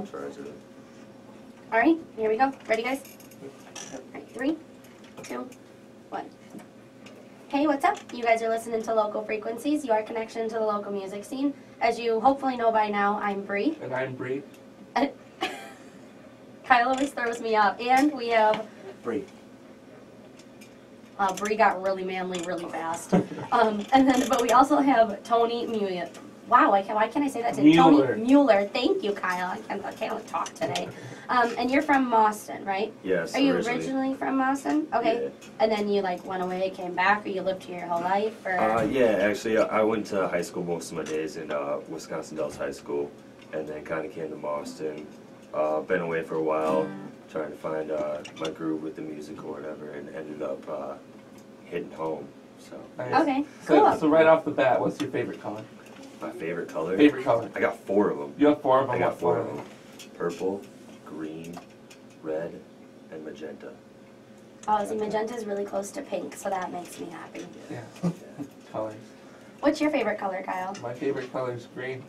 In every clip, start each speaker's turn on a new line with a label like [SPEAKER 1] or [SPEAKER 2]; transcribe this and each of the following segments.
[SPEAKER 1] Treasure.
[SPEAKER 2] All right, here we go. Ready, guys? All right, three, two, one. Hey, what's up? You guys are listening to Local Frequencies, your connection to the local music scene. As you hopefully know by now, I'm Bree.
[SPEAKER 3] And I'm Bree.
[SPEAKER 2] Kyle always throws me up. And we have,
[SPEAKER 1] Bree.
[SPEAKER 2] uh, Bree got really manly really fast. Um, and then, but we also have Tony Mueller. Wow, I can, why can't I say that today?
[SPEAKER 3] Mueller.
[SPEAKER 2] Tony Mueller. Thank you, Kyle. I can't, I can't talk today. Um, and you're from Mauston, right?
[SPEAKER 1] Yes.
[SPEAKER 2] Are you
[SPEAKER 1] originally.
[SPEAKER 2] originally from Mauston? Okay. And then you like went away, came back, or you lived here your whole life, or?
[SPEAKER 1] Yeah. Uh, yeah, actually, I went to high school most of my days in uh, Wisconsin Dells High School, and then kind of came to Mauston. Uh, been away for a while, trying to find uh, my groove with the music or whatever, and ended up uh, hitting home. So,
[SPEAKER 3] Nice.
[SPEAKER 2] Okay,
[SPEAKER 3] So,
[SPEAKER 2] cool.
[SPEAKER 3] so right off the bat, what's your favorite color?
[SPEAKER 1] My favorite color.
[SPEAKER 3] Favorite color.
[SPEAKER 1] I got four of them.
[SPEAKER 3] You have four of them.
[SPEAKER 1] I got
[SPEAKER 3] what
[SPEAKER 1] four of them. Purple, green, red, and magenta.
[SPEAKER 2] Oh, see, magenta is really close to pink, so that makes me happy.
[SPEAKER 3] Yeah.
[SPEAKER 1] Yeah.
[SPEAKER 3] Colors.
[SPEAKER 2] What's your favorite color, Kyle?
[SPEAKER 3] My favorite color is green.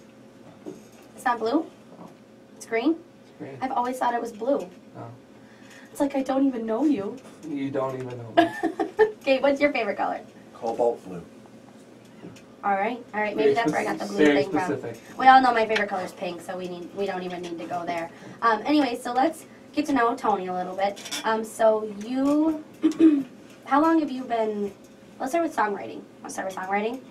[SPEAKER 2] It's not blue.
[SPEAKER 3] No.
[SPEAKER 2] It's green.
[SPEAKER 3] It's green.
[SPEAKER 2] I've always thought it was blue.
[SPEAKER 3] No.
[SPEAKER 2] It's like I don't even know you.
[SPEAKER 3] You don't even know me.
[SPEAKER 2] okay, what's your favorite color?
[SPEAKER 4] Cobalt blue.
[SPEAKER 2] All right, all right. Maybe
[SPEAKER 3] Very
[SPEAKER 2] that's where I got the blue
[SPEAKER 3] Very
[SPEAKER 2] thing from. We all know my favorite color is pink, so we need we don't even need to go there. Um, anyway, so let's get to know Tony a little bit. Um, so you, how long have you been? Let's start with songwriting. Let's start with songwriting.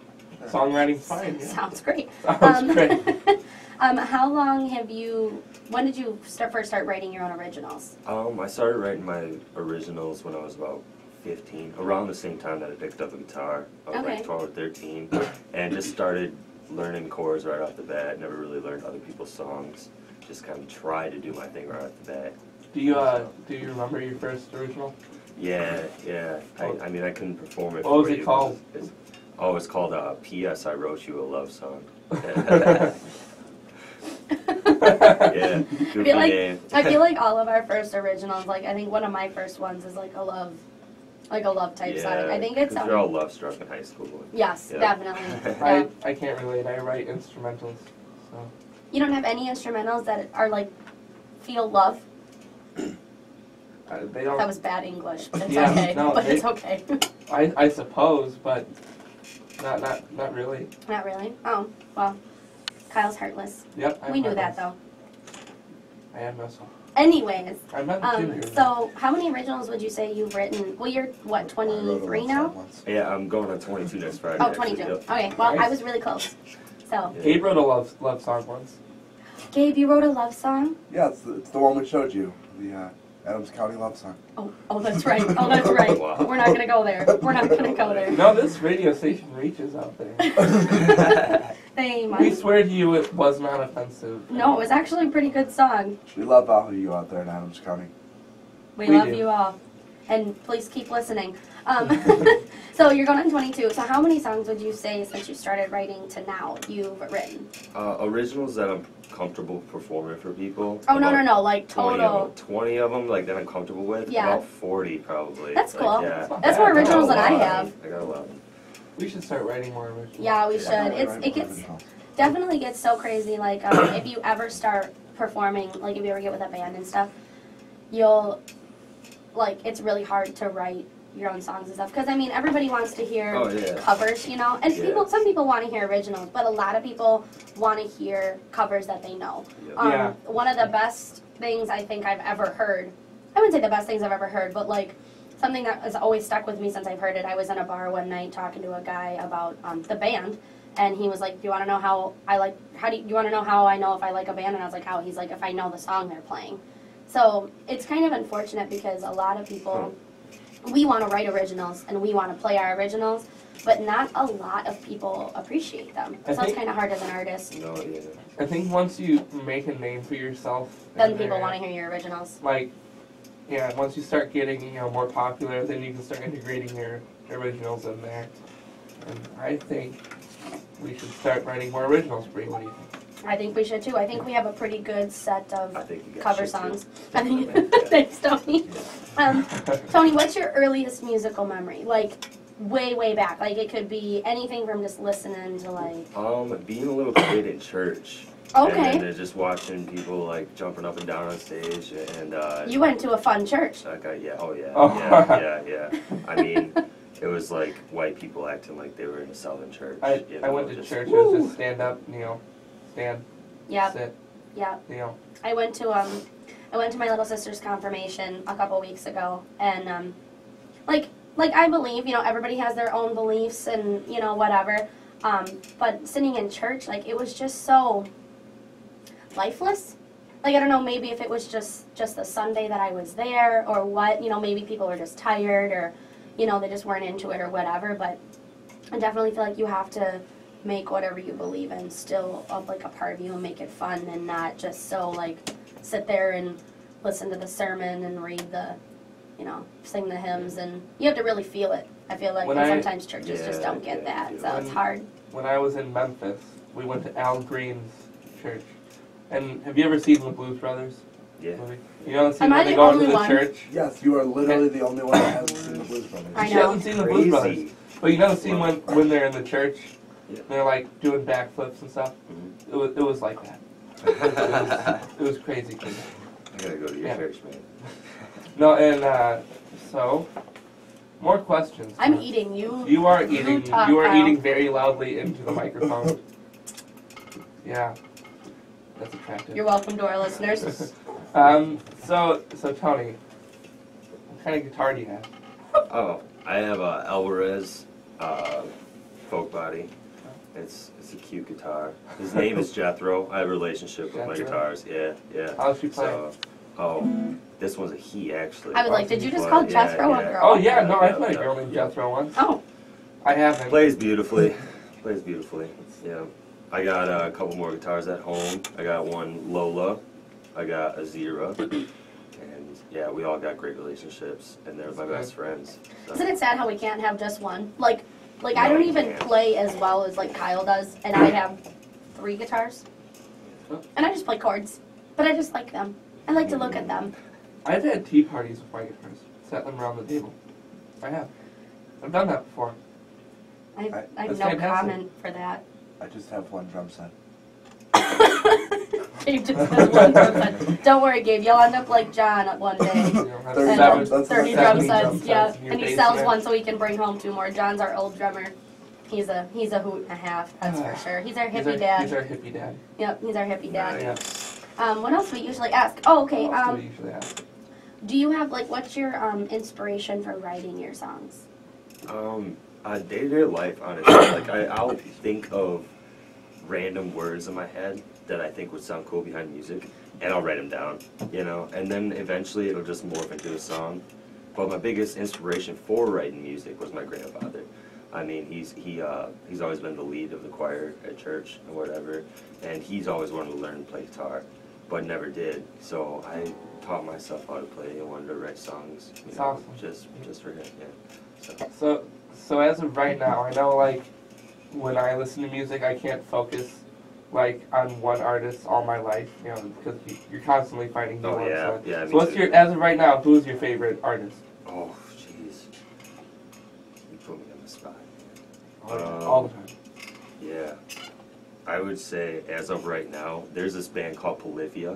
[SPEAKER 3] Songwriting's fine. Yeah.
[SPEAKER 2] Sounds great.
[SPEAKER 3] Sounds great.
[SPEAKER 2] um, how long have you? When did you start first start writing your own originals?
[SPEAKER 1] Um, I started writing my originals when I was about 15, around the same time that I picked up a guitar. I was
[SPEAKER 2] Okay.
[SPEAKER 1] like 12 or 13, and just started learning chords right off the bat. Never really learned other people's songs. Just kind of tried to do my thing right off the bat.
[SPEAKER 3] Do you uh do you remember your first original?
[SPEAKER 1] Yeah, yeah. I, I mean, I couldn't perform it.
[SPEAKER 3] What was it
[SPEAKER 1] you.
[SPEAKER 3] called?
[SPEAKER 1] It's, oh, it's called uh, "P.S. I Wrote You a Love Song." yeah, goofy
[SPEAKER 2] feel like- I feel like all of our first originals, like I think one of my first ones is like a love, like a love type
[SPEAKER 1] yeah,
[SPEAKER 2] song. I think it's
[SPEAKER 1] 'cause
[SPEAKER 2] um,
[SPEAKER 1] you're all love struck in high school.
[SPEAKER 2] yes,
[SPEAKER 1] Yeah.
[SPEAKER 2] definitely. Yeah.
[SPEAKER 3] I I can't relate. I write instrumentals. So
[SPEAKER 2] You don't have any instrumentals that are like feel love.
[SPEAKER 3] uh, they don't.
[SPEAKER 2] That was bad English, but it's
[SPEAKER 3] Yeah,
[SPEAKER 2] okay.
[SPEAKER 3] no,
[SPEAKER 2] but
[SPEAKER 3] they-
[SPEAKER 2] it's okay.
[SPEAKER 3] I I suppose, but not not not really.
[SPEAKER 2] Not really. Oh well, Kyle's heartless.
[SPEAKER 3] Yep. I'm
[SPEAKER 2] we knew that though.
[SPEAKER 3] I am also.
[SPEAKER 2] Anyways,
[SPEAKER 3] I'm not
[SPEAKER 2] um,
[SPEAKER 3] kidding.
[SPEAKER 2] so how many originals would you say you've written? Well, you're what,
[SPEAKER 4] I wrote a
[SPEAKER 2] 23 now?
[SPEAKER 4] once.
[SPEAKER 1] Yeah, I'm going on 22 next Friday.
[SPEAKER 2] Oh,
[SPEAKER 1] actually,
[SPEAKER 2] 22.
[SPEAKER 1] yep.
[SPEAKER 2] Okay, well, I
[SPEAKER 3] Nice.
[SPEAKER 2] was really close. So,
[SPEAKER 1] Yeah.
[SPEAKER 3] Gabe wrote a love love song once.
[SPEAKER 2] Gabe, you wrote a love song?
[SPEAKER 4] Yeah, it's the, it's the one we showed you, the uh, Adams County love song.
[SPEAKER 2] Oh, oh, that's right. Oh, that's right.
[SPEAKER 1] Wow.
[SPEAKER 2] We're not gonna go there. We're not gonna go there.
[SPEAKER 3] No, this radio station reaches out there.
[SPEAKER 2] They
[SPEAKER 3] we swear to you, it was not offensive.
[SPEAKER 2] No, it was actually a pretty good song.
[SPEAKER 4] We love all of you out there in Adams County.
[SPEAKER 2] We,
[SPEAKER 3] We
[SPEAKER 2] love
[SPEAKER 3] do.
[SPEAKER 2] you all, and please keep listening. Um, so you're going on 22. So how many songs would you say since you started writing to now you've written?
[SPEAKER 1] Uh, originals that I'm comfortable performing for people.
[SPEAKER 2] Oh no no no! Like
[SPEAKER 1] 20
[SPEAKER 2] total.
[SPEAKER 1] of, them, 20 of them, like that I'm comfortable with.
[SPEAKER 2] Yeah.
[SPEAKER 1] About 40 probably.
[SPEAKER 2] That's
[SPEAKER 1] Like,
[SPEAKER 2] cool.
[SPEAKER 1] yeah.
[SPEAKER 2] That's more
[SPEAKER 3] I got a
[SPEAKER 2] originals than I have.
[SPEAKER 1] I got a lot.
[SPEAKER 3] We should start writing more originals.
[SPEAKER 2] Yeah, we
[SPEAKER 4] Yeah,
[SPEAKER 2] should.
[SPEAKER 4] I
[SPEAKER 2] It's it gets
[SPEAKER 4] originals.
[SPEAKER 2] definitely gets so crazy. Like um, if you ever start performing, like if you ever get with a band and stuff, you'll like it's really hard to write your own songs and stuff. Because I mean, everybody wants to hear
[SPEAKER 1] Oh, yeah.
[SPEAKER 2] covers, you know, and
[SPEAKER 1] Yeah.
[SPEAKER 2] people. Some people want to hear originals, but a lot of people want to hear covers that they know.
[SPEAKER 1] Yep.
[SPEAKER 2] Um,
[SPEAKER 3] Yeah.
[SPEAKER 2] One of the best things I think I've ever heard. I wouldn't say the best things I've ever heard, but like something that has always stuck with me since I've heard it. I was in a bar one night talking to a guy about um, the band, and he was like, "Do you want to know how I like? How do you, you want to know how I know if I like a band?" And I was like, "How?" He's like, "If I know the song they're playing." So it's kind of unfortunate because a lot of people we want to write originals and we want to play our originals, but not a lot of people appreciate them.
[SPEAKER 3] I
[SPEAKER 2] So it's kind of hard as an artist.
[SPEAKER 1] No, yeah.
[SPEAKER 3] I think once you make a name for yourself,
[SPEAKER 2] Then people want to hear your originals.
[SPEAKER 3] like, yeah, once you start getting you know more popular, then you can start integrating your originals in there. And I think we should start writing more originals. Bree, what do you think?
[SPEAKER 2] I think we should too. I think we have a pretty good set of
[SPEAKER 1] I think you guys
[SPEAKER 2] cover
[SPEAKER 1] should, too.
[SPEAKER 2] songs. I think,
[SPEAKER 1] Definitely.
[SPEAKER 2] thanks, Tony. Um, Tony, what's your earliest musical memory? Like, way, way back. Like, it could be anything from just listening to like.
[SPEAKER 1] Um, being a little kid in church, And
[SPEAKER 2] Okay.
[SPEAKER 1] then just watching people like jumping up and down on stage, and uh,
[SPEAKER 2] You went to a fun church.
[SPEAKER 1] Like, uh, yeah, oh yeah,
[SPEAKER 3] Oh.
[SPEAKER 1] yeah, yeah, yeah. I mean, it was like white people acting like they were in a southern church.
[SPEAKER 3] I,
[SPEAKER 1] you
[SPEAKER 3] I
[SPEAKER 1] know,
[SPEAKER 3] went to
[SPEAKER 1] just-
[SPEAKER 3] church. It was just stand up, kneel, stand,
[SPEAKER 2] Yep,
[SPEAKER 3] sit,
[SPEAKER 2] yep.
[SPEAKER 3] kneel.
[SPEAKER 2] I went to um, I went to my little sister's confirmation a couple weeks ago, and um, like like I believe you know everybody has their own beliefs and you know whatever. Um, but sitting in church, like it was just so lifeless. Like I don't know, maybe if it was just just the Sunday that I was there or what, you know, maybe people were just tired or you know they just weren't into it or whatever. But I definitely feel like you have to make whatever you believe in still a, like a part of you and make it fun and not just so like sit there and listen to the sermon and read the you know sing the hymns and you have to really feel it i feel like and
[SPEAKER 3] I-
[SPEAKER 2] sometimes churches just don't get
[SPEAKER 1] yeah,
[SPEAKER 2] that
[SPEAKER 1] yeah.
[SPEAKER 2] so it's hard
[SPEAKER 3] When I was in Memphis, we went to Al Green's church. And have you ever seen the Blues Brothers
[SPEAKER 1] Yeah.
[SPEAKER 3] movie? You know the scene
[SPEAKER 2] Am I
[SPEAKER 3] where they
[SPEAKER 2] the
[SPEAKER 3] go into the
[SPEAKER 2] one?
[SPEAKER 3] church?
[SPEAKER 4] Yes, you are literally the only one that hasn't seen the Blues Brothers.
[SPEAKER 2] I
[SPEAKER 3] She
[SPEAKER 2] know.
[SPEAKER 3] hasn't seen the Blues Brothers. But you know the scene when, when they're in the church?
[SPEAKER 1] Yeah.
[SPEAKER 3] They're like doing backflips and stuff?
[SPEAKER 1] Mhm.
[SPEAKER 3] It was, it was like that.
[SPEAKER 1] I
[SPEAKER 3] It was crazy. crazy.
[SPEAKER 1] gotta go to your
[SPEAKER 3] Yeah.
[SPEAKER 1] church, man.
[SPEAKER 3] No, and uh, so, more questions.
[SPEAKER 2] i'm eating you
[SPEAKER 3] You are eating.
[SPEAKER 2] talk,
[SPEAKER 3] You are
[SPEAKER 2] Kyle.
[SPEAKER 3] eating very loudly into the microphone. Yeah, that's attractive.
[SPEAKER 2] you're welcome to our listeners
[SPEAKER 3] Um. So, so Tony, what kind of guitar do you have?
[SPEAKER 1] Oh, I have a Alvarez uh, folk body. It's it's a cute guitar. His name is Jethro. I have a relationship with my
[SPEAKER 3] Jethro?
[SPEAKER 1] guitars. Yeah, yeah.
[SPEAKER 3] How's she play?
[SPEAKER 1] So, oh, this one's a he actually.
[SPEAKER 2] i was like did you just
[SPEAKER 1] But,
[SPEAKER 2] call
[SPEAKER 1] yeah,
[SPEAKER 2] jethro a
[SPEAKER 1] yeah.
[SPEAKER 2] girl
[SPEAKER 3] oh yeah, no, I
[SPEAKER 1] yeah,
[SPEAKER 3] played a girl named
[SPEAKER 1] yeah.
[SPEAKER 3] Jethro once.
[SPEAKER 2] oh
[SPEAKER 3] I haven't.
[SPEAKER 1] Plays beautifully. Plays beautifully. Yeah. I got uh, a couple more guitars at home. I got one Lola. I got a Zira. And yeah, we all got great relationships, and they're my best friends. so.
[SPEAKER 2] isn't it sad how we can't have just one like like i don't even
[SPEAKER 1] can't.
[SPEAKER 2] play as well as like kyle does and i have three guitars
[SPEAKER 3] Huh.
[SPEAKER 2] and i just play chords but i just like them i like to look at them
[SPEAKER 3] I've had tea parties with my guitars. Set them around the table. I have. I've done that before.
[SPEAKER 2] i, I have
[SPEAKER 3] That's
[SPEAKER 2] no
[SPEAKER 3] fantastic.
[SPEAKER 2] comment for that
[SPEAKER 4] I just have one drum set.
[SPEAKER 2] Gabe just has one drum set. Don't worry, Gabe. You'll end up like John one day.
[SPEAKER 3] You know, have
[SPEAKER 4] Thirty
[SPEAKER 2] And
[SPEAKER 3] seven-
[SPEAKER 4] drum-
[SPEAKER 2] Thirty drum sets,
[SPEAKER 3] drum
[SPEAKER 2] yeah.
[SPEAKER 3] sets in
[SPEAKER 2] And he sells
[SPEAKER 3] basement.
[SPEAKER 2] one so he can bring home two more. John's our old drummer. He's a he's a hoot and a half, that's for sure. He's our
[SPEAKER 3] He's
[SPEAKER 2] hippie
[SPEAKER 3] our,
[SPEAKER 2] dad.
[SPEAKER 3] He's our hippie dad.
[SPEAKER 2] Yep, he's our hippie dad.
[SPEAKER 1] Nice.
[SPEAKER 2] Um, what else do we usually ask? Oh, okay.
[SPEAKER 3] What else do we
[SPEAKER 2] Um,
[SPEAKER 3] usually ask?
[SPEAKER 2] do you have like what's your um inspiration for writing your songs?
[SPEAKER 1] Um, uh, day-to-day life, honestly, like I, I'll think of random words in my head that I think would sound cool behind music, and I'll write them down, you know, and then eventually it'll just morph into a song. But my biggest inspiration for writing music was my grandfather. I mean, he's he uh, he's always been the lead of the choir at church or whatever, and he's always wanted to learn to play guitar, but never did. So I taught myself how to play and wanted to write songs, you know,
[SPEAKER 3] awesome.
[SPEAKER 1] just just for him. Yeah. So.
[SPEAKER 3] So, so as of right now, I know like when I listen to music, I can't focus like on one artist all my life, you know, because you, you're constantly finding new
[SPEAKER 1] Oh
[SPEAKER 3] ones.
[SPEAKER 1] yeah,
[SPEAKER 3] so-
[SPEAKER 1] yeah.
[SPEAKER 3] So what's
[SPEAKER 1] too.
[SPEAKER 3] your as of right now? Who's your favorite artist?
[SPEAKER 1] Oh, jeez. You put me on the spot.
[SPEAKER 3] All, the-
[SPEAKER 1] Um,
[SPEAKER 3] all the time.
[SPEAKER 1] Yeah. I would say, as of right now, there's this band called Polyphia,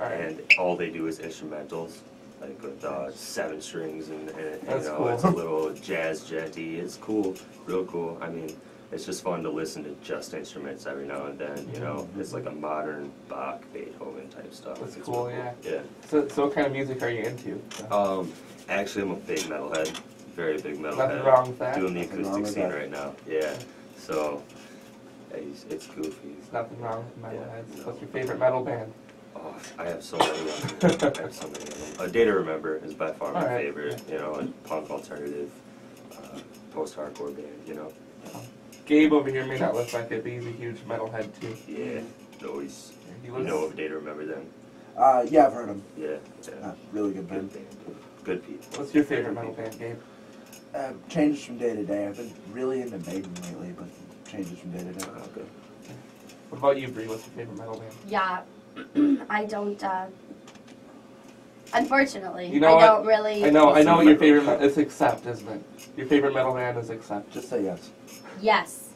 [SPEAKER 3] All right.
[SPEAKER 1] and all they do is instrumentals, like with uh, seven strings, and, and you know,
[SPEAKER 3] cool.
[SPEAKER 1] it's a little jazz jetty. It's cool, real cool. I mean, it's just fun to listen to just instruments every now and then. You know, it's like a modern Bach, Beethoven type stuff.
[SPEAKER 3] That's
[SPEAKER 1] It's
[SPEAKER 3] cool,
[SPEAKER 1] real
[SPEAKER 3] yeah.
[SPEAKER 1] Yeah.
[SPEAKER 3] So, so what kind of music are you into?
[SPEAKER 1] Um, actually, I'm a big metalhead. Very big metalhead.
[SPEAKER 3] Nothing wrong with that.
[SPEAKER 1] Doing the
[SPEAKER 4] Nothing
[SPEAKER 1] acoustic scene
[SPEAKER 4] that.
[SPEAKER 1] right now. Yeah. So, he's- it's goofy.
[SPEAKER 3] There's nothing wrong with metalheads.
[SPEAKER 1] Yeah,
[SPEAKER 3] What's your favorite metal band?
[SPEAKER 1] Oh, I have so many of them. I have so many of them. A Day to Remember is by far my
[SPEAKER 3] Alright,
[SPEAKER 1] favorite. You know, a punk alternative, uh, post-hardcore band. You know.
[SPEAKER 3] Gabe over here may not look like it, but he's a huge metalhead too.
[SPEAKER 1] Yeah. Always.
[SPEAKER 3] He
[SPEAKER 1] You know of Day to Remember then?
[SPEAKER 4] Uh, yeah, I've heard them.
[SPEAKER 1] Yeah. Yeah.
[SPEAKER 4] Uh, really good
[SPEAKER 1] Good
[SPEAKER 4] band.
[SPEAKER 1] band. Good people.
[SPEAKER 3] what's your favorite metal band, Gabe?
[SPEAKER 4] Uh, changes from day to day. I've been really into Maiden lately, but changes from day to day.
[SPEAKER 1] Oh, good.
[SPEAKER 3] What about you, Bree? What's your favorite metal band?
[SPEAKER 2] Yeah, I don't. Uh, unfortunately,
[SPEAKER 3] You know
[SPEAKER 2] I
[SPEAKER 3] what?
[SPEAKER 2] don't really.
[SPEAKER 3] I know, I know your favorite. me- It's Accept, isn't it? Your favorite metal band is Accept.
[SPEAKER 4] Just say yes.
[SPEAKER 2] Yes.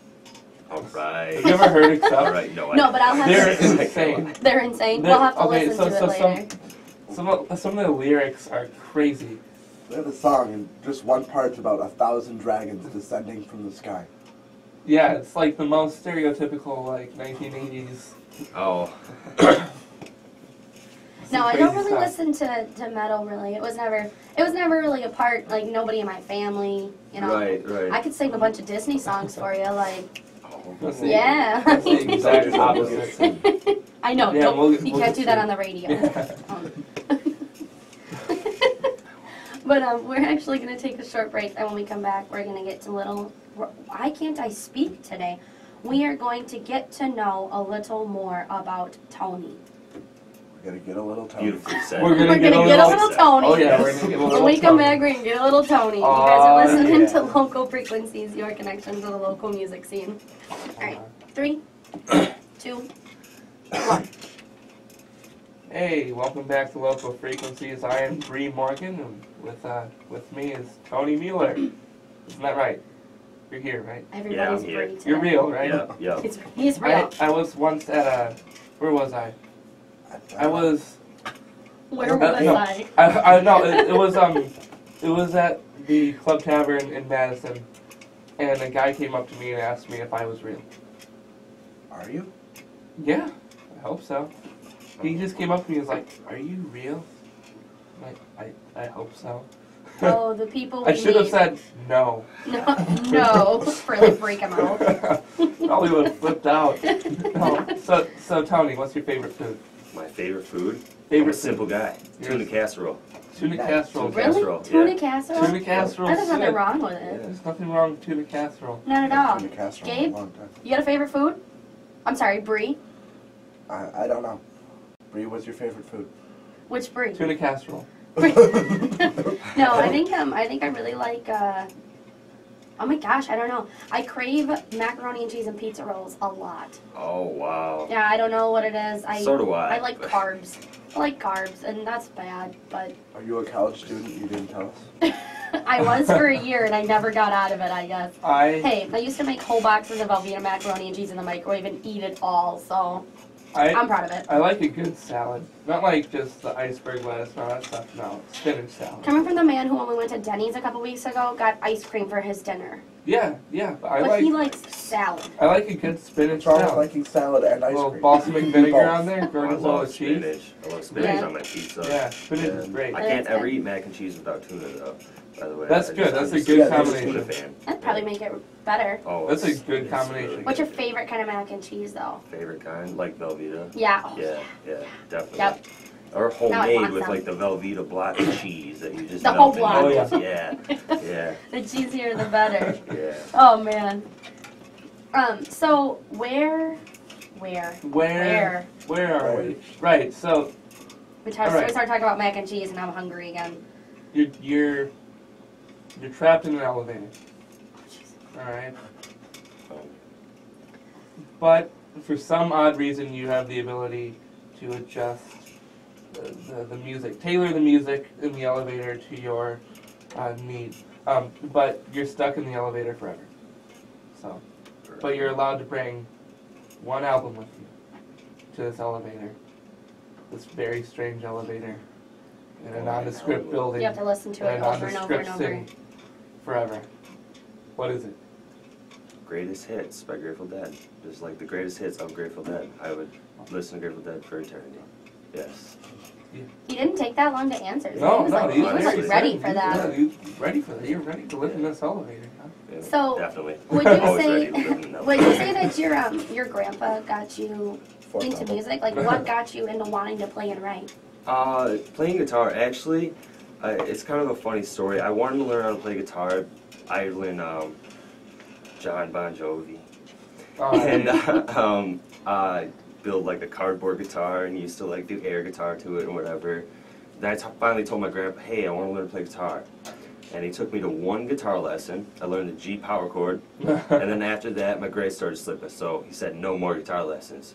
[SPEAKER 1] All right.
[SPEAKER 3] Have you ever heard Accept?
[SPEAKER 1] All right. No. I
[SPEAKER 2] No, but I'll have
[SPEAKER 3] They're
[SPEAKER 2] to.
[SPEAKER 3] insane.
[SPEAKER 2] They're insane.
[SPEAKER 3] They're-
[SPEAKER 2] we'll have to
[SPEAKER 3] okay,
[SPEAKER 2] listen
[SPEAKER 3] so-
[SPEAKER 2] to
[SPEAKER 3] so
[SPEAKER 2] it
[SPEAKER 3] some-
[SPEAKER 2] later.
[SPEAKER 3] Some of, some of the lyrics are crazy.
[SPEAKER 4] They have a song, and just one part's about a thousand dragons descending from the sky.
[SPEAKER 3] Yeah, it's like the most stereotypical like 1980s.
[SPEAKER 1] Oh.
[SPEAKER 2] No, I don't really
[SPEAKER 3] stuff.
[SPEAKER 2] listen to, to metal really. It was never it was never really a part like nobody in my family, you know.
[SPEAKER 1] Right. Right.
[SPEAKER 2] I could sing a bunch of Disney songs for you, like
[SPEAKER 1] oh.
[SPEAKER 2] Yeah.
[SPEAKER 3] That's the exact opposite.
[SPEAKER 2] I know,
[SPEAKER 3] Yeah,
[SPEAKER 2] don't,
[SPEAKER 3] we'll-
[SPEAKER 2] you
[SPEAKER 3] we'll
[SPEAKER 2] can't do that on the radio.
[SPEAKER 3] Yeah.
[SPEAKER 2] Um, but um, we're actually going to take a short break, and when we come back, we're going to get to little. Why can't I speak today? We are going to get to know a little more about Tony.
[SPEAKER 4] We gotta get a little Tony.
[SPEAKER 1] Beautifully said.
[SPEAKER 3] We're gonna
[SPEAKER 2] We're
[SPEAKER 3] get
[SPEAKER 2] gonna
[SPEAKER 3] a
[SPEAKER 2] get a
[SPEAKER 3] little-
[SPEAKER 2] little Tony.
[SPEAKER 3] Oh yeah, we're gonna get a
[SPEAKER 2] When we come
[SPEAKER 3] Tony.
[SPEAKER 2] back, we're gonna get a little Tony. You guys are
[SPEAKER 3] Aw,
[SPEAKER 2] listening
[SPEAKER 4] yeah.
[SPEAKER 2] to local frequencies, your connection to the local music scene. Alright, three, two, one.
[SPEAKER 3] Hey, welcome back to Local Frequencies. I am Bree Morgan, and with uh, with me is Tony Mueller. Isn't that right? You're here, right?
[SPEAKER 2] Everybody's
[SPEAKER 1] here.
[SPEAKER 2] free today.
[SPEAKER 3] You're real, right?
[SPEAKER 1] Yep. Yep.
[SPEAKER 2] He's, he's
[SPEAKER 3] I,
[SPEAKER 2] real.
[SPEAKER 3] I was once at a. Where was I? I was.
[SPEAKER 2] Where
[SPEAKER 3] Uh,
[SPEAKER 2] was
[SPEAKER 3] no.
[SPEAKER 2] I?
[SPEAKER 3] I, I no, it, it was um, it was at the Club Tavern in Madison, and a guy came up to me and asked me if I was real.
[SPEAKER 4] Are you?
[SPEAKER 3] Yeah, I hope so. He just came up to me and was like, "Are you real?" I'm like, I I hope so.
[SPEAKER 2] Oh, the people
[SPEAKER 3] I should have said no.
[SPEAKER 2] No, no, really freak him out.
[SPEAKER 3] Probably would have flipped out. No. So, so Tony, what's your favorite food?
[SPEAKER 1] My favorite food. I'm a
[SPEAKER 3] Favorite
[SPEAKER 1] simple guy.
[SPEAKER 3] Yours.
[SPEAKER 1] Tuna casserole.
[SPEAKER 3] tuna
[SPEAKER 4] Nice.
[SPEAKER 3] casserole.
[SPEAKER 1] Tuna
[SPEAKER 2] Really?
[SPEAKER 1] casserole,
[SPEAKER 2] Tuna
[SPEAKER 1] yeah.
[SPEAKER 2] casserole?
[SPEAKER 3] Tuna casserole.
[SPEAKER 2] There's nothing
[SPEAKER 3] good.
[SPEAKER 2] wrong with
[SPEAKER 1] Yeah.
[SPEAKER 2] it.
[SPEAKER 3] There's nothing wrong with tuna casserole.
[SPEAKER 2] Not at
[SPEAKER 4] Haven't
[SPEAKER 2] all.
[SPEAKER 4] done a casserole in
[SPEAKER 2] Gabe?
[SPEAKER 4] a long time.
[SPEAKER 2] You got a favorite food? I'm sorry, Brie.
[SPEAKER 4] I, I don't know. Bree, what's your favorite food?
[SPEAKER 2] Which Brie?
[SPEAKER 3] Tuna casserole.
[SPEAKER 2] no, I think um, I think I really like. Uh, oh my gosh, I don't know. I crave macaroni and cheese and pizza rolls a lot.
[SPEAKER 1] Oh wow.
[SPEAKER 2] Yeah, I don't know what it is. I
[SPEAKER 1] so do I.
[SPEAKER 2] I like carbs. I like carbs, and that's bad. But
[SPEAKER 4] Are you a college student? You didn't tell us.
[SPEAKER 2] I was for a year, and I never got out of it. I guess.
[SPEAKER 3] I
[SPEAKER 2] Hey, I used to make whole boxes of Velveeta macaroni and cheese in the microwave and eat it all. So
[SPEAKER 3] I
[SPEAKER 2] I'm proud of it.
[SPEAKER 3] I like a good salad. Not like just the iceberg lettuce and all that stuff. No, spinach salad.
[SPEAKER 2] Coming from the man who, when we went to Denny's a couple weeks ago, got ice cream for his dinner.
[SPEAKER 3] Yeah, yeah. But I
[SPEAKER 2] but
[SPEAKER 3] like
[SPEAKER 2] he likes salad.
[SPEAKER 3] I like a good spinach
[SPEAKER 4] What's wrong with
[SPEAKER 3] salad.
[SPEAKER 4] liking salad and
[SPEAKER 3] A
[SPEAKER 4] ice
[SPEAKER 3] little
[SPEAKER 4] cream?
[SPEAKER 3] balsamic vinegar on there,
[SPEAKER 1] I
[SPEAKER 3] gorgonzola
[SPEAKER 1] love
[SPEAKER 3] cheese.
[SPEAKER 1] spinach. I love spinach
[SPEAKER 2] Yeah.
[SPEAKER 1] on my pizza.
[SPEAKER 3] Yeah, spinach is great.
[SPEAKER 1] I can't ever eat mac and cheese without tuna though. By the way.
[SPEAKER 3] That's
[SPEAKER 1] I
[SPEAKER 3] good. That's a good combination.
[SPEAKER 1] Tuna fan.
[SPEAKER 2] That'd probably make it better.
[SPEAKER 1] Oh,
[SPEAKER 3] That's a
[SPEAKER 1] it's-
[SPEAKER 3] good
[SPEAKER 1] it's
[SPEAKER 3] combination.
[SPEAKER 1] really
[SPEAKER 2] What's your
[SPEAKER 1] good.
[SPEAKER 2] favorite kind of mac and cheese, though?
[SPEAKER 1] favorite kind? Like Velveeta.
[SPEAKER 2] Yeah. Oh,
[SPEAKER 1] Yeah, yeah, definitely.
[SPEAKER 2] Yep.
[SPEAKER 1] Or
[SPEAKER 2] Now
[SPEAKER 1] homemade
[SPEAKER 2] want
[SPEAKER 1] with
[SPEAKER 2] some.
[SPEAKER 1] like the Velveeta block cheese that you just
[SPEAKER 2] The
[SPEAKER 1] melt
[SPEAKER 2] whole
[SPEAKER 1] in
[SPEAKER 3] block.
[SPEAKER 1] your- Yeah, yeah,
[SPEAKER 2] the cheesier, the better.
[SPEAKER 1] yeah.
[SPEAKER 2] oh man. Um. So where, where,
[SPEAKER 3] Where where are we? Right. So
[SPEAKER 2] we, talk,
[SPEAKER 3] All right.
[SPEAKER 2] we started talking about mac and cheese, and I'm hungry again.
[SPEAKER 3] you're you're you're trapped in an elevator. All right. But for some odd reason, you have the ability to adjust the, the, the music, tailor the music in the elevator to your uh, needs. Um, but you're stuck in the elevator forever. So, but you're allowed to bring one album with you to this elevator, this very strange elevator in a
[SPEAKER 1] Oh,
[SPEAKER 3] nondescript building
[SPEAKER 2] You have to listen to
[SPEAKER 3] in
[SPEAKER 2] it
[SPEAKER 3] a
[SPEAKER 2] over and over and over.
[SPEAKER 3] City forever. What is it?
[SPEAKER 1] Greatest Hits by Grateful Dead. Just like the greatest hits of Grateful Dead. I would listen to Grateful Dead for eternity. Yes.
[SPEAKER 2] He didn't take that long to answer. So
[SPEAKER 3] No,
[SPEAKER 2] he was
[SPEAKER 3] no,
[SPEAKER 2] like,
[SPEAKER 3] he's
[SPEAKER 2] he was like ready for that.
[SPEAKER 3] Yeah, you ready for that? You're ready to live in this elevator, huh?
[SPEAKER 1] Yeah,
[SPEAKER 2] So,
[SPEAKER 1] definitely.
[SPEAKER 2] would you say-
[SPEAKER 1] ready to live in that
[SPEAKER 2] Would you say that your um your grandpa got you
[SPEAKER 4] Fourth
[SPEAKER 2] into
[SPEAKER 4] album.
[SPEAKER 2] music? Like, what got you into wanting to play and write?
[SPEAKER 1] Uh, playing guitar, actually, uh, it's kind of a funny story. I wanted to learn how to play guitar. Idling um, Jon Bon Jovi.
[SPEAKER 3] Oh,
[SPEAKER 1] and uh, um, uh, build like a cardboard guitar and used to like do air guitar to it and whatever. Then I t- finally told my grandpa, hey, I want to learn to play guitar. And he took me to one guitar lesson. I learned the G power chord. and then after that, my grades started slipping. So he said, no more guitar lessons.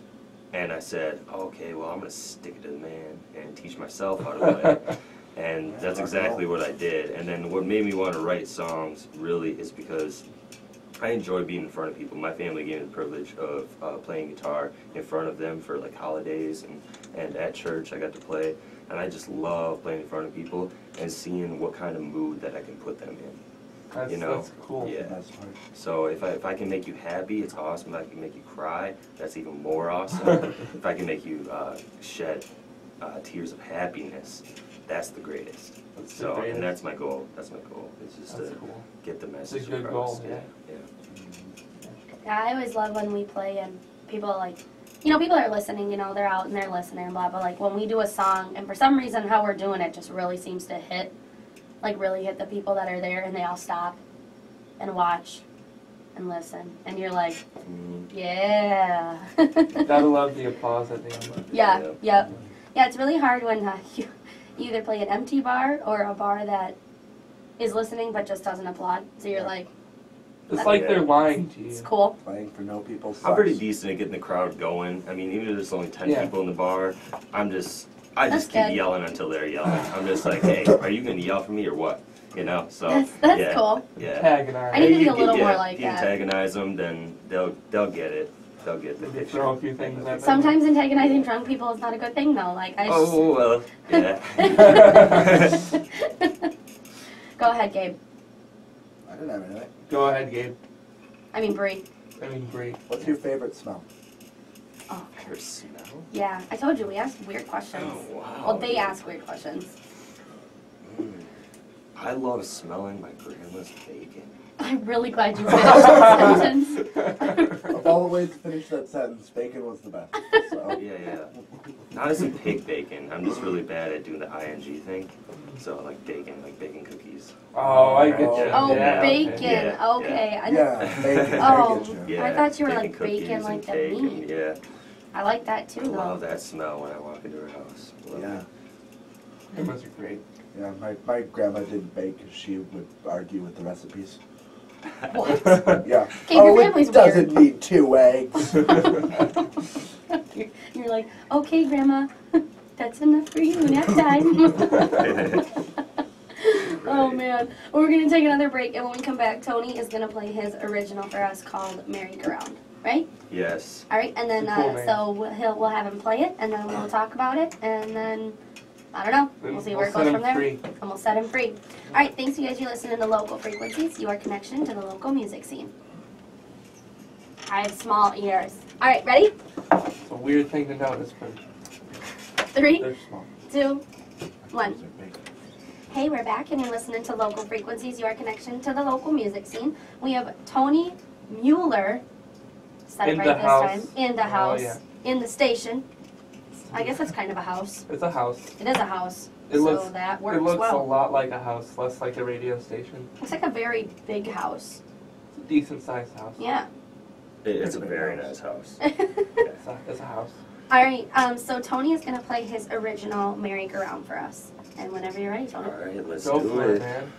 [SPEAKER 1] And I said, okay, well, I'm going to stick it to the man and teach myself how to play. And that's exactly what I did. And then what made me want to write songs really is because I enjoy being in front of people. My family gave me the privilege of uh, playing guitar in front of them for like holidays and, and at church I got to play. And I just love playing in front of people and seeing what kind of mood that I can put them in.
[SPEAKER 3] That's,
[SPEAKER 1] You know,
[SPEAKER 3] that's cool.
[SPEAKER 1] yeah.
[SPEAKER 4] Part.
[SPEAKER 1] So if I, if I can make you happy, it's awesome. If I can make you cry, that's even more awesome. if I can make you uh, shed uh, tears of happiness, that's the greatest.
[SPEAKER 3] That's the
[SPEAKER 1] So
[SPEAKER 3] greatest.
[SPEAKER 1] and that's my goal. That's my goal. It's just
[SPEAKER 3] That's
[SPEAKER 1] to
[SPEAKER 3] cool.
[SPEAKER 1] get the message
[SPEAKER 3] good
[SPEAKER 1] across.
[SPEAKER 3] goal, yeah.
[SPEAKER 1] yeah.
[SPEAKER 2] Yeah, I always love when we play and people like, you know, people are listening. You know, they're out and they're listening, and blah. But like when we do a song, and for some reason, how we're doing it just really seems to hit, like really hit the people that are there, and they all stop and watch and listen, and you're like,
[SPEAKER 1] Mhm.
[SPEAKER 2] yeah.
[SPEAKER 3] Gotta love the applause at the end.
[SPEAKER 2] Yeah,
[SPEAKER 1] Yeah.
[SPEAKER 2] yep. Yeah, it's really hard when uh, you you either play an empty bar or a bar that is listening but just doesn't applaud. So you're
[SPEAKER 4] Yeah.
[SPEAKER 2] like,
[SPEAKER 3] It's like
[SPEAKER 1] Yeah.
[SPEAKER 3] they're lying to you.
[SPEAKER 2] it's cool.
[SPEAKER 4] Playing for no people sucks.
[SPEAKER 1] I'm pretty decent at getting the crowd going. I mean, even if there's only ten
[SPEAKER 3] Yeah.
[SPEAKER 1] people in the bar, I'm just I
[SPEAKER 2] That's
[SPEAKER 1] just keep
[SPEAKER 2] good.
[SPEAKER 1] yelling until they're yelling. I'm just like, hey, are you gonna yell for me or what? You know. So
[SPEAKER 2] That's that's
[SPEAKER 1] yeah,
[SPEAKER 2] cool.
[SPEAKER 1] Yeah.
[SPEAKER 3] Tag and
[SPEAKER 2] I
[SPEAKER 3] I.
[SPEAKER 2] need to be a
[SPEAKER 1] get-
[SPEAKER 2] little
[SPEAKER 1] yeah,
[SPEAKER 2] more like
[SPEAKER 1] if you
[SPEAKER 2] that.
[SPEAKER 1] antagonize them, then they'll they'll get it. They'll get the
[SPEAKER 3] Maybe
[SPEAKER 1] picture.
[SPEAKER 3] throw a few things at them.
[SPEAKER 2] Sometimes antagonizing drunk people is not a good thing though. Like I just
[SPEAKER 1] Oh well, yeah.
[SPEAKER 2] Go ahead, Gabe.
[SPEAKER 4] I didn't have anything.
[SPEAKER 3] Go ahead, Gabe.
[SPEAKER 2] I mean Bree.
[SPEAKER 3] I mean, Bree.
[SPEAKER 4] What's your favorite smell?
[SPEAKER 2] Oh,
[SPEAKER 1] Her smell.
[SPEAKER 2] yeah. I told you we asked weird questions.
[SPEAKER 1] Oh wow.
[SPEAKER 2] Well, they ask weird questions.
[SPEAKER 1] Mm. I love smelling my grandma's bacon.
[SPEAKER 2] I'm really glad you finished that sentence.
[SPEAKER 4] of all the ways to finish that sentence, bacon was the best. So
[SPEAKER 1] Yeah, yeah. Not as in pig bacon. I'm just really bad at doing the ing thing. So like bacon, like bacon cookies.
[SPEAKER 3] Oh, I get you.
[SPEAKER 2] Oh,
[SPEAKER 3] yeah,
[SPEAKER 2] bacon.
[SPEAKER 3] Okay.
[SPEAKER 1] Yeah,
[SPEAKER 2] okay. I,
[SPEAKER 4] yeah, bacon.
[SPEAKER 2] Oh.
[SPEAKER 4] I get.
[SPEAKER 1] Yeah.
[SPEAKER 2] I thought you were
[SPEAKER 1] bacon
[SPEAKER 2] like bacon like the
[SPEAKER 1] cake and-
[SPEAKER 2] meat.
[SPEAKER 1] yeah.
[SPEAKER 2] I like that too
[SPEAKER 1] I love
[SPEAKER 2] though.
[SPEAKER 1] that smell when I walk into her house. Love
[SPEAKER 4] Yeah.
[SPEAKER 1] it.
[SPEAKER 3] Grandmas are great.
[SPEAKER 4] Yeah, my, my grandma didn't bake 'cause she would argue with the recipes.
[SPEAKER 2] What?
[SPEAKER 4] Yeah.
[SPEAKER 2] Okay, your
[SPEAKER 4] oh,
[SPEAKER 2] family's
[SPEAKER 4] it doesn't need two eggs.
[SPEAKER 2] you're, you're like, okay, Grandma, that's enough for you. Nap time. Oh man. Well, we're gonna take another break, and when we come back, Tony is gonna play his original for us called "Merry Go Round." Right?
[SPEAKER 1] Yes.
[SPEAKER 2] All right, and then
[SPEAKER 3] Cool,
[SPEAKER 2] uh, so we'll, he'll, we'll have him play it, and then we'll talk about it, and then I don't know. We'll see where it goes from there,
[SPEAKER 3] free.
[SPEAKER 2] and we'll set him free. All right, thanks you guys. You listening to local frequencies, your connection to the local music scene. I have small ears. All right, ready?
[SPEAKER 3] It's a weird thing to notice, but
[SPEAKER 2] Three, two, one.
[SPEAKER 4] Those are bacon.
[SPEAKER 2] Hey, we're back and you're listening to Local Frequencies, your connection to the local music scene. We have Tony Mueller, said
[SPEAKER 3] In
[SPEAKER 2] it
[SPEAKER 3] the
[SPEAKER 2] right this
[SPEAKER 3] house.
[SPEAKER 2] time, in the
[SPEAKER 3] Oh,
[SPEAKER 2] house,
[SPEAKER 3] yeah.
[SPEAKER 2] in the station. I guess it's kind of a house.
[SPEAKER 3] It's a house.
[SPEAKER 2] It is a house,
[SPEAKER 3] It
[SPEAKER 2] so
[SPEAKER 3] looks.
[SPEAKER 2] that works
[SPEAKER 3] It looks a lot like a house, less like a radio station.
[SPEAKER 2] It's like a very big house.
[SPEAKER 3] It's a decent sized house.
[SPEAKER 2] Yeah.
[SPEAKER 1] It- it's a
[SPEAKER 4] Pretty
[SPEAKER 1] very
[SPEAKER 4] house.
[SPEAKER 1] nice house.
[SPEAKER 3] It's a, it's a house.
[SPEAKER 2] All right, um, so Tony is gonna play his original "Merry Go Round" for us, and whenever you're ready, Tony.
[SPEAKER 1] right, let's
[SPEAKER 3] Go
[SPEAKER 1] do
[SPEAKER 3] for
[SPEAKER 1] it.
[SPEAKER 3] it, man.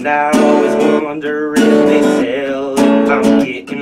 [SPEAKER 1] And I always
[SPEAKER 3] wonder
[SPEAKER 2] if they
[SPEAKER 1] tell if
[SPEAKER 2] I'm
[SPEAKER 3] getting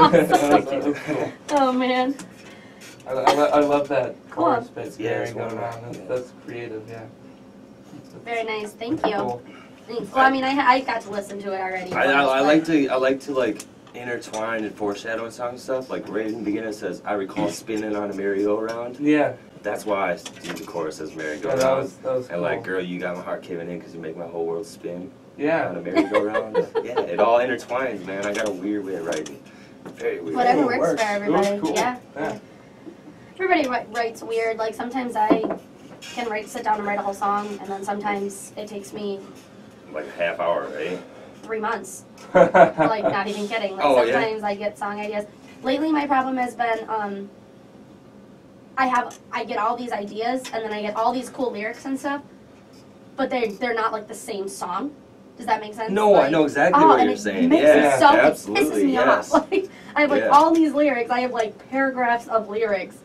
[SPEAKER 2] awesome.
[SPEAKER 3] was, that was cool.
[SPEAKER 2] Oh man.
[SPEAKER 3] I, I, lo- I love that
[SPEAKER 2] Cool.
[SPEAKER 3] chorus bit
[SPEAKER 1] Yeah, it's
[SPEAKER 3] going
[SPEAKER 1] one-
[SPEAKER 3] on. That's,
[SPEAKER 1] yeah.
[SPEAKER 3] that's creative, yeah.
[SPEAKER 2] Very nice. Thank you.
[SPEAKER 3] Cool.
[SPEAKER 2] Thanks. Well, I mean, I, I got to listen to it already.
[SPEAKER 1] I, I, I like to I like to like intertwine and foreshadow song and stuff. Like right in the beginning it says, "I recall spinning on a merry-go-round."
[SPEAKER 3] Yeah,
[SPEAKER 1] That's why I do the chorus as merry-go-round.
[SPEAKER 3] was that was
[SPEAKER 1] And
[SPEAKER 3] cool.
[SPEAKER 1] like, girl, you got my heart caving in because you make my whole world spin
[SPEAKER 3] Yeah.
[SPEAKER 1] on a merry-go-round. yeah, it all intertwines, man. I got a weird way of writing. Weird.
[SPEAKER 2] Whatever works,
[SPEAKER 4] works.
[SPEAKER 2] for everybody.
[SPEAKER 3] cool.
[SPEAKER 2] Yeah.
[SPEAKER 3] Yeah.
[SPEAKER 2] Everybody wri- writes weird. Like sometimes I can write, sit down and write a whole song, and then sometimes it takes me
[SPEAKER 1] Like a half hour, right?
[SPEAKER 2] three months. like not even kidding. Like
[SPEAKER 1] Oh, yeah.
[SPEAKER 2] sometimes I get song ideas. Lately, my problem has been um, I have I get all these ideas, and then I get all these cool lyrics and stuff, but they they're not like the same song. Does that make sense?
[SPEAKER 1] No, I know exactly
[SPEAKER 2] Oh,
[SPEAKER 1] what you're saying.
[SPEAKER 2] makes
[SPEAKER 1] yeah,
[SPEAKER 2] it so it pisses
[SPEAKER 1] absolutely,
[SPEAKER 2] me
[SPEAKER 1] yes.
[SPEAKER 2] off. Like I have like
[SPEAKER 1] Yeah.
[SPEAKER 2] all these lyrics. I have like paragraphs of lyrics,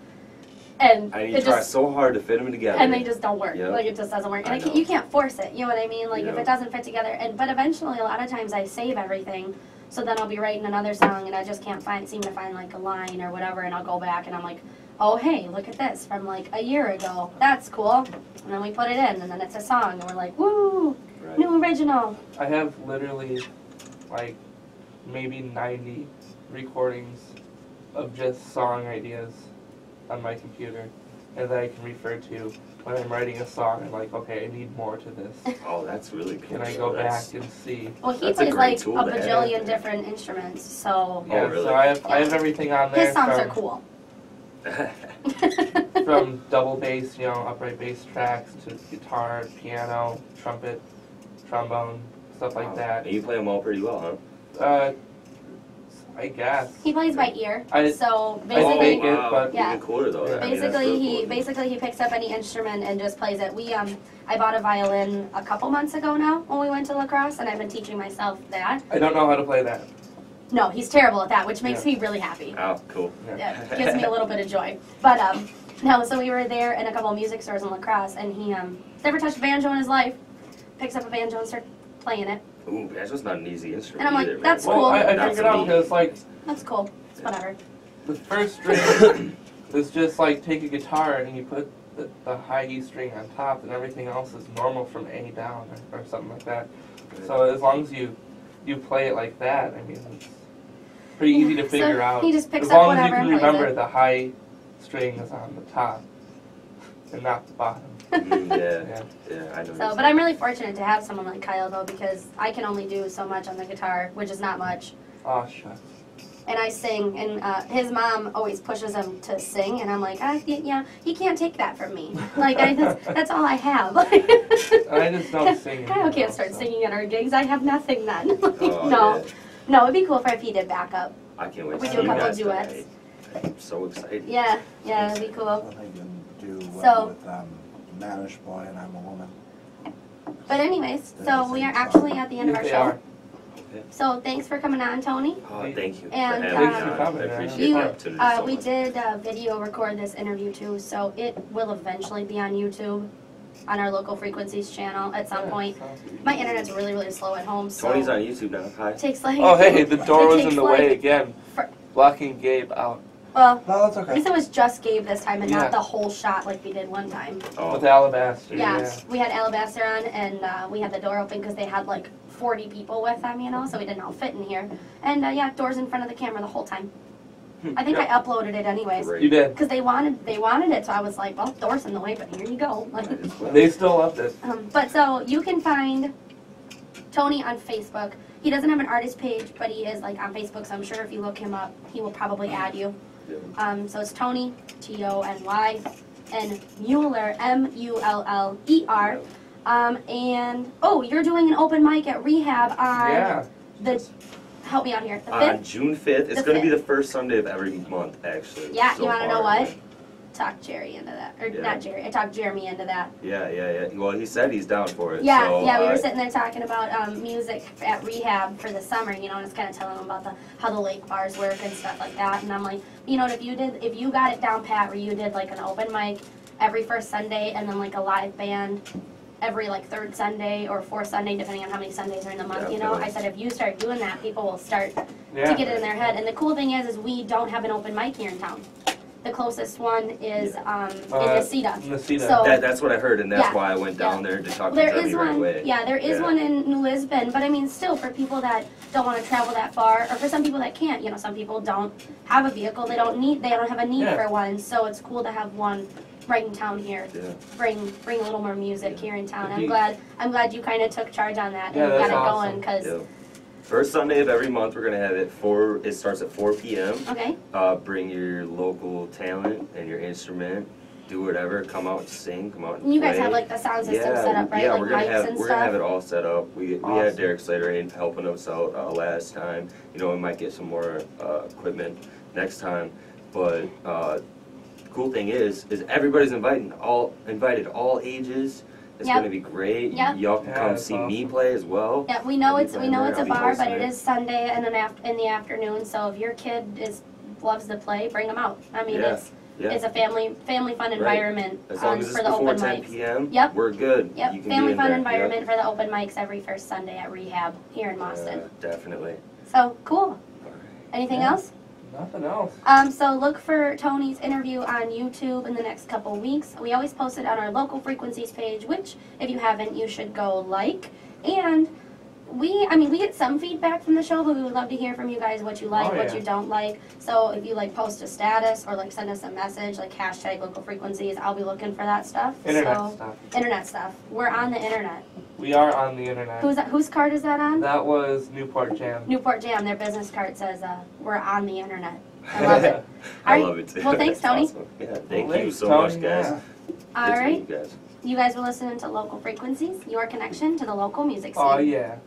[SPEAKER 2] and
[SPEAKER 1] I need
[SPEAKER 2] it
[SPEAKER 1] to try
[SPEAKER 2] just
[SPEAKER 1] so hard to fit them together.
[SPEAKER 2] and they just don't work.
[SPEAKER 1] Yep.
[SPEAKER 2] Like it just doesn't work, and can, you can't force it. You know what I mean? Like if it doesn't fit together, and but eventually, a lot of times I save everything, so then I'll be writing another song, and I just can't find seem to find like a line or whatever, and I'll go back and I'm like, oh hey, look at this from like a year ago. That's cool, and then we put it in, and then it's a song, and we're like, woo,
[SPEAKER 1] Right.
[SPEAKER 2] new original.
[SPEAKER 3] I have literally like maybe 90 recordings of just song ideas on my computer and that I can refer to when I'm writing a song. I'm like, okay, I need more to this.
[SPEAKER 1] Oh, that's really cool.
[SPEAKER 3] Can I go
[SPEAKER 1] That's-
[SPEAKER 3] back and see?
[SPEAKER 2] Well, he
[SPEAKER 1] That's
[SPEAKER 2] plays
[SPEAKER 1] great
[SPEAKER 2] like a
[SPEAKER 1] tool to have.
[SPEAKER 2] bajillion different instruments, so oh,
[SPEAKER 3] Yeah,
[SPEAKER 1] really?
[SPEAKER 3] so I have I have everything on there
[SPEAKER 2] his songs
[SPEAKER 3] from,
[SPEAKER 2] are cool.
[SPEAKER 3] from double bass, you know, upright bass tracks to guitar, piano, trumpet, trombone, stuff like
[SPEAKER 1] Wow.
[SPEAKER 3] that.
[SPEAKER 1] And you play them all pretty well, huh?
[SPEAKER 3] Uh, I guess.
[SPEAKER 2] He plays by ear,
[SPEAKER 3] I-
[SPEAKER 2] so
[SPEAKER 3] I
[SPEAKER 2] basically.
[SPEAKER 3] fake it,
[SPEAKER 1] wow.
[SPEAKER 3] but-
[SPEAKER 2] Yeah.
[SPEAKER 1] Even cooler though. I mean, that's
[SPEAKER 2] Basically,
[SPEAKER 1] real
[SPEAKER 2] he
[SPEAKER 1] cool.
[SPEAKER 2] basically he picks up any instrument and just plays it. We um, I bought a violin a couple months ago now when we went to La Crosse, and I've been teaching myself that.
[SPEAKER 3] I don't know how to play that.
[SPEAKER 2] No, he's terrible at that, which makes me really happy.
[SPEAKER 1] Oh, cool.
[SPEAKER 2] Yeah, gives me a little bit of joy. But um, no, so we were there in a couple of music stores in La Crosse, and he um, never touched a banjo in his life. Picks up a banjo and starts playing it.
[SPEAKER 1] Ooh, banjo's not an easy instrument
[SPEAKER 2] And I'm like,
[SPEAKER 1] either, man.
[SPEAKER 2] that's
[SPEAKER 3] Well,
[SPEAKER 2] cool.
[SPEAKER 3] I, I
[SPEAKER 1] Not
[SPEAKER 3] figured
[SPEAKER 1] for
[SPEAKER 3] out
[SPEAKER 1] me.
[SPEAKER 3] because like
[SPEAKER 2] That's cool. It's whatever.
[SPEAKER 3] the first string is just like take a guitar and you put the, the high E string on top, and everything else is normal from A down or, or something like that. So as long as you you play it like that, I mean, it's pretty easy to
[SPEAKER 2] So
[SPEAKER 3] figure out.
[SPEAKER 2] he just picks
[SPEAKER 3] as
[SPEAKER 2] up
[SPEAKER 3] long as you
[SPEAKER 2] whatever
[SPEAKER 3] can
[SPEAKER 2] and plays
[SPEAKER 3] remember
[SPEAKER 2] it.
[SPEAKER 3] the high string is on the top and not the bottom.
[SPEAKER 1] Yeah,
[SPEAKER 3] Yeah.
[SPEAKER 1] yeah, I know.
[SPEAKER 2] So, but I'm really fortunate to have someone like Kyle though, because I can only do so much on the guitar, which is not much.
[SPEAKER 3] Oh shucks.
[SPEAKER 2] and I sing, and uh, his mom always pushes him to sing, and I'm like, ah, y- yeah, he can't take that from me. Like, I, that's, that's all I have.
[SPEAKER 3] I just don't sing.
[SPEAKER 2] Kyle can't start
[SPEAKER 3] so.
[SPEAKER 2] singing at our gigs. I have nothing then. Like,
[SPEAKER 1] Oh,
[SPEAKER 2] no,
[SPEAKER 1] yeah.
[SPEAKER 2] no, it'd be cool for if he did backup.
[SPEAKER 1] I can't wait
[SPEAKER 2] We
[SPEAKER 1] to
[SPEAKER 2] do a
[SPEAKER 1] see you
[SPEAKER 2] couple duets.
[SPEAKER 1] tonight. I'm so excited.
[SPEAKER 2] Yeah, yeah, it'd be cool.
[SPEAKER 4] think I can do
[SPEAKER 2] So-
[SPEAKER 4] well with Boy and I'm a Woman.
[SPEAKER 2] But anyways,
[SPEAKER 4] They're
[SPEAKER 2] so we are actually at the end of our
[SPEAKER 3] they
[SPEAKER 2] show.
[SPEAKER 3] are.
[SPEAKER 2] So thanks for coming on, Tony.
[SPEAKER 1] Oh, thank you
[SPEAKER 2] And,
[SPEAKER 1] having
[SPEAKER 2] um,
[SPEAKER 1] me.
[SPEAKER 3] Thanks for
[SPEAKER 1] I
[SPEAKER 3] coming,
[SPEAKER 1] appreciate
[SPEAKER 2] You,
[SPEAKER 1] the opportunity
[SPEAKER 2] uh,
[SPEAKER 1] so
[SPEAKER 2] we
[SPEAKER 1] much.
[SPEAKER 2] did uh, video record this interview too, so it will eventually be on YouTube, on our local frequencies channel at some
[SPEAKER 3] Yeah,
[SPEAKER 2] point. My internet's really, really slow at home, so
[SPEAKER 1] Tony's on YouTube now. Hi.
[SPEAKER 2] it takes like.
[SPEAKER 3] Oh hey, the door
[SPEAKER 2] It
[SPEAKER 3] was in the
[SPEAKER 2] like
[SPEAKER 3] way again,
[SPEAKER 2] for-
[SPEAKER 3] blocking Gabe out
[SPEAKER 2] Well,
[SPEAKER 4] No, that's
[SPEAKER 2] at
[SPEAKER 4] okay.
[SPEAKER 2] least it was just Gabe this time and
[SPEAKER 3] Yeah.
[SPEAKER 2] not the whole shot like we did one time.
[SPEAKER 1] Oh,
[SPEAKER 3] with Alabaster.
[SPEAKER 2] Yeah, we had Alabaster on and uh, we had the door open because they had like 40 people with them, you know, so we didn't all fit in here. And uh, yeah, doors in front of the camera the whole time. I think I uploaded it anyways.
[SPEAKER 1] great.
[SPEAKER 3] You did.
[SPEAKER 2] Because they wanted they wanted it, so I was like, well, doors in the way, but here you go. Like,
[SPEAKER 1] Might well.
[SPEAKER 3] They still loved it.
[SPEAKER 2] Um, but so you can find Tony on Facebook. He doesn't have an artist page, but he is like on Facebook. So I'm sure if you look him up, he will probably add you. Um, so it's Tony T O N Y and Mueller M U L L E R. Um, and oh, you're doing an open mic at Rehab on
[SPEAKER 3] Yeah.
[SPEAKER 2] the. Help me out here. The
[SPEAKER 1] On. June 5th, it's
[SPEAKER 2] The
[SPEAKER 1] going to be
[SPEAKER 2] 5th.
[SPEAKER 1] the first Sunday of every month, actually.
[SPEAKER 2] Yeah, you wanna know what? Talk Jerry into that, or
[SPEAKER 1] Yeah.
[SPEAKER 2] not Jerry. I talked Jeremy into that.
[SPEAKER 1] Yeah, yeah, yeah. Well, he said he's down for it.
[SPEAKER 2] Yeah,
[SPEAKER 1] so,
[SPEAKER 2] yeah, we
[SPEAKER 1] uh,
[SPEAKER 2] were sitting there talking about um, music at rehab for the summer, you know, and it's kind of telling them about the how the lake bars work and stuff like that. And I'm like, you know, if you did, if you got it down pat, where you did like an open mic every first Sunday and then like a live band every like third Sunday or fourth Sunday, depending on how many Sundays are in the month, you know, I
[SPEAKER 1] Definitely.
[SPEAKER 2] said if you start doing that, people will start
[SPEAKER 3] Yeah.
[SPEAKER 2] to get it in their head. And the cool thing is, is we don't have an open mic here in town. The closest one is um, in
[SPEAKER 3] Uh,
[SPEAKER 2] Necedah.
[SPEAKER 3] Necedah.
[SPEAKER 2] So-
[SPEAKER 1] That, that's what I heard, and that's
[SPEAKER 2] Yeah,
[SPEAKER 1] why I went down
[SPEAKER 2] yeah.
[SPEAKER 1] there to talk to
[SPEAKER 2] There
[SPEAKER 1] Debbie
[SPEAKER 2] is
[SPEAKER 1] right
[SPEAKER 2] one,
[SPEAKER 1] away.
[SPEAKER 2] yeah, there is
[SPEAKER 1] Yeah.
[SPEAKER 2] one in New Lisbon, but I mean, still, for people that don't want to travel that far, or for some people that can't, you know, some people don't have a vehicle, they don't need, they don't have a need
[SPEAKER 3] Yeah.
[SPEAKER 2] for one, so it's cool to have one right in town here.
[SPEAKER 1] Yeah.
[SPEAKER 2] Bring, bring a little more music here in town.
[SPEAKER 3] If
[SPEAKER 2] I'm
[SPEAKER 3] you-
[SPEAKER 2] glad, I'm glad you kind of took charge on that
[SPEAKER 3] Yeah,
[SPEAKER 2] and got it
[SPEAKER 3] awesome.
[SPEAKER 2] going, cause,
[SPEAKER 1] Yeah. First Sunday of every month, we're gonna have it four. It starts at 4 p.m.
[SPEAKER 2] okay,
[SPEAKER 1] Uh, bring your local talent and your instrument. Do whatever. Come out and sing. Come out and
[SPEAKER 2] you guys
[SPEAKER 1] play.
[SPEAKER 2] have like the sound system
[SPEAKER 1] yeah,
[SPEAKER 2] set up, right?
[SPEAKER 1] Yeah,
[SPEAKER 2] Like
[SPEAKER 1] we're gonna
[SPEAKER 2] mics
[SPEAKER 1] have
[SPEAKER 2] and
[SPEAKER 1] we're gonna have it all set up. We we
[SPEAKER 3] Awesome.
[SPEAKER 1] had Derek Slater in helping us out uh, last time. You know, we might get some more uh, equipment next time. But uh, cool thing is, is everybody's invited. All invited, all ages. It's
[SPEAKER 2] Yep.
[SPEAKER 1] gonna be great.
[SPEAKER 2] Yep.
[SPEAKER 1] Y'all can
[SPEAKER 3] Yeah,
[SPEAKER 1] come
[SPEAKER 3] that's
[SPEAKER 1] see me play as well.
[SPEAKER 2] Yeah, we know
[SPEAKER 1] I'll
[SPEAKER 2] it's, we know
[SPEAKER 1] there.
[SPEAKER 2] it's a
[SPEAKER 1] I'll be
[SPEAKER 2] bar, but it
[SPEAKER 1] it.
[SPEAKER 2] is Sunday and then af- in the afternoon, so if your kid is, loves to play, bring them out. I mean,
[SPEAKER 1] Yeah,
[SPEAKER 2] it's,
[SPEAKER 1] Yeah.
[SPEAKER 2] it's a family, family fun
[SPEAKER 1] Right.
[SPEAKER 2] environment
[SPEAKER 1] As long
[SPEAKER 2] um,
[SPEAKER 1] as
[SPEAKER 2] for the
[SPEAKER 1] before
[SPEAKER 2] open
[SPEAKER 1] 10
[SPEAKER 2] mics.
[SPEAKER 1] p.m.
[SPEAKER 2] Yep.
[SPEAKER 1] We're good.
[SPEAKER 2] Yep,
[SPEAKER 1] You can
[SPEAKER 2] family fun
[SPEAKER 1] there.
[SPEAKER 2] environment for the open mics every first Sunday at Rehab here in
[SPEAKER 1] Yep.
[SPEAKER 2] Mauston.
[SPEAKER 1] Yeah, definitely.
[SPEAKER 2] So, cool.
[SPEAKER 1] All right.
[SPEAKER 2] Anything
[SPEAKER 3] Yeah.
[SPEAKER 2] else?
[SPEAKER 3] Nothing else.
[SPEAKER 2] Um, so look for Tony's interview on YouTube in the next couple weeks. We always post it on our local frequencies page, which if you haven't, you should go like. And we, I mean, we get some feedback from the show, but we would love to hear from you guys what you like,
[SPEAKER 3] Oh,
[SPEAKER 2] what
[SPEAKER 3] yeah.
[SPEAKER 2] you don't like. So if you like post a status or like send us a message, like hashtag local frequencies, I'll be looking for that stuff.
[SPEAKER 3] Internet
[SPEAKER 2] so,
[SPEAKER 3] stuff.
[SPEAKER 2] internet stuff. We're on the internet.
[SPEAKER 3] We are on the internet.
[SPEAKER 2] Who's that, whose card is that on?
[SPEAKER 3] That was Newport Jam.
[SPEAKER 2] Newport Jam. Their business card says, uh, "We're on the internet." I love it.
[SPEAKER 1] I
[SPEAKER 2] Alright,
[SPEAKER 1] love it too.
[SPEAKER 2] well, thanks, Tony.
[SPEAKER 1] awesome. Yeah, thank
[SPEAKER 3] Well,
[SPEAKER 1] you so
[SPEAKER 3] Tony,
[SPEAKER 1] much, guys.
[SPEAKER 3] yeah.
[SPEAKER 2] All
[SPEAKER 1] Good to
[SPEAKER 2] right.
[SPEAKER 1] meet you guys.
[SPEAKER 2] You guys were listening to Local Frequencies, your connection to the local music scene.
[SPEAKER 3] Oh yeah.